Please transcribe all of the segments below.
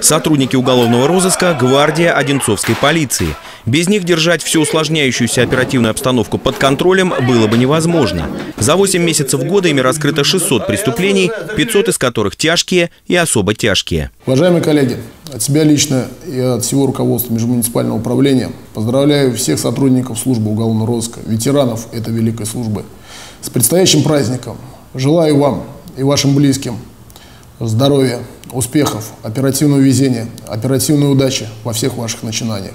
Сотрудники уголовного розыска – гвардия Одинцовской полиции. Без них держать всю усложняющуюся оперативную обстановку под контролем было бы невозможно. За 8 месяцев года ими раскрыто 600 преступлений, 500 из которых тяжкие и особо тяжкие. Уважаемые коллеги, от себя лично и от всего руководства межмуниципального управления поздравляю всех сотрудников службы уголовного розыска, ветеранов этой великой службы. С предстоящим праздником! Желаю вам и вашим близким здоровья, успехов, оперативного везения, оперативной удачи во всех ваших начинаниях.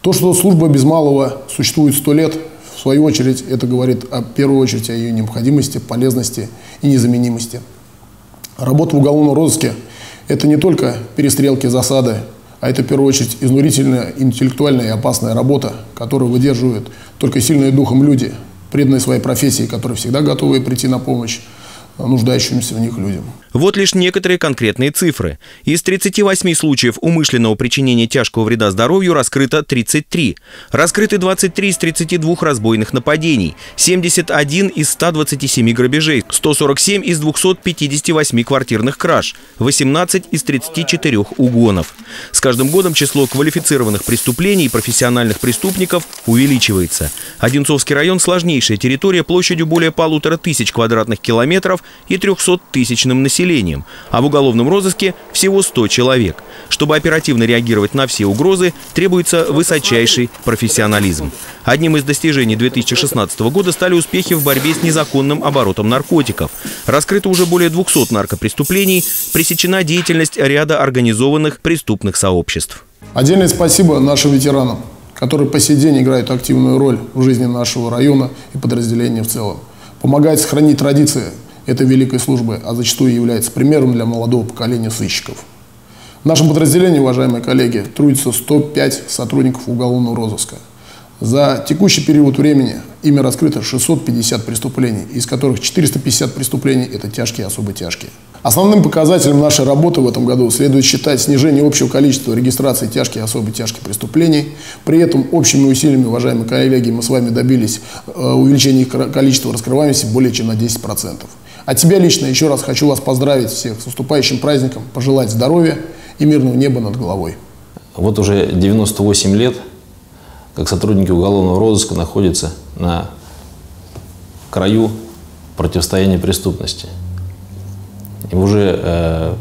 То, что служба без малого существует сто лет, в свою очередь, это говорит о первую очередь о ее необходимости, полезности и незаменимости. Работа в уголовном розыске – это не только перестрелки, засады, а это в первую очередь изнурительная, интеллектуальная и опасная работа, которую выдерживают только сильные духом люди, преданные своей профессии, которые всегда готовы прийти на помощь нуждающимся в них людям. Вот лишь некоторые конкретные цифры. Из 38 случаев умышленного причинения тяжкого вреда здоровью раскрыто 33. Раскрыты 23 из 32 разбойных нападений, 71 из 127 грабежей, 147 из 258 квартирных краж, 18 из 34 угонов. С каждым годом число квалифицированных преступлений и профессиональных преступников увеличивается. Одинцовский район – сложнейшая территория площадью более полутора тысяч квадратных километров и 300-тысячным населением, а в уголовном розыске всего 100 человек. Чтобы оперативно реагировать на все угрозы, требуется высочайший профессионализм. Одним из достижений 2016 года стали успехи в борьбе с незаконным оборотом наркотиков. Раскрыто уже более 200 наркопреступлений, пресечена деятельность ряда организованных преступных сообществ. Отдельное спасибо нашим ветеранам, которые по сей день играют активную роль в жизни нашего района и подразделения в целом. Помогают сохранить традиции этой великой службы, а зачастую является примером для молодого поколения сыщиков. В нашем подразделении, уважаемые коллеги, трудится 105 сотрудников уголовного розыска. За текущий период времени ими раскрыто 650 преступлений, из которых 450 преступлений – это тяжкие и особо тяжкие. Основным показателем нашей работы в этом году следует считать снижение общего количества регистрации тяжких и особо тяжких преступлений. При этом общими усилиями, уважаемые коллеги, мы с вами добились э, увеличения количества раскрываемости более чем на 10%. От себя лично еще раз хочу вас поздравить всех с наступающим праздником, пожелать здоровья и мирного неба над головой. Вот уже 98 лет, как сотрудники уголовного розыска находятся на краю противостояния преступности. И уже, э,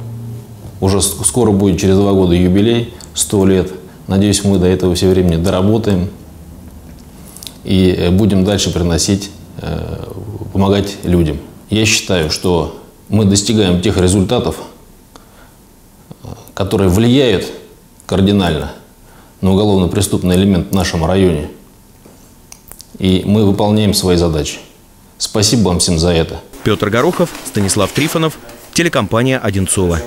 уже скоро будет, через два года юбилей, 100 лет. Надеюсь, мы до этого все времени доработаем и э, будем дальше приносить, э, помогать людям. Я считаю, что мы достигаем тех результатов, которые влияют кардинально на уголовно-преступный элемент в нашем районе. И мы выполняем свои задачи. Спасибо вам всем за это. Петр Горохов, Станислав Трифонов, телекомпания «Одинцова».